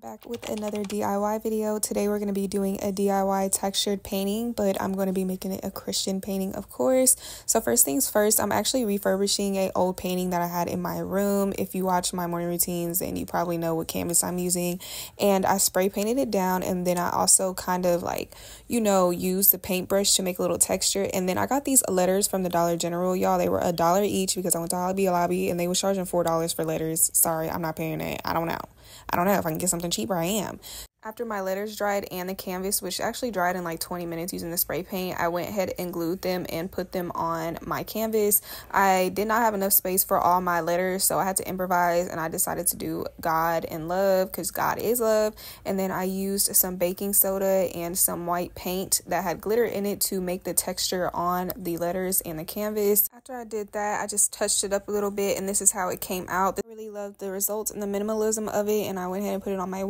back with another DIY video. Today we're going to be doing a DIY textured painting, but I'm going to be making it a Christian painting, of course. So first things first, I'm actually refurbishing a old painting that I had in my room. If you watch my morning routines, then you probably know what canvas I'm using. And I spray painted it down, and then I also kind of like, you know, use the paintbrush to make a little texture. And then I got these letters from the Dollar General, y'all. They were a dollar each because I went to Hobby Lobby, and they were charging $4 for letters. Sorry, I'm not paying it. I don't know. I don't know if I can get something cheaper. I am. After my letters dried and the canvas, which actually dried in like 20 minutes using the spray paint, I went ahead and glued them and put them on my canvas. I did not have enough space for all my letters, so I had to improvise and I decided to do God and love because God is love. And then I used some baking soda and some white paint that had glitter in it to make the texture on the letters and the canvas. After I did that, I just touched it up a little bit and this is how it came out. Really loved the results and the minimalism of it and I went ahead and put it on my wall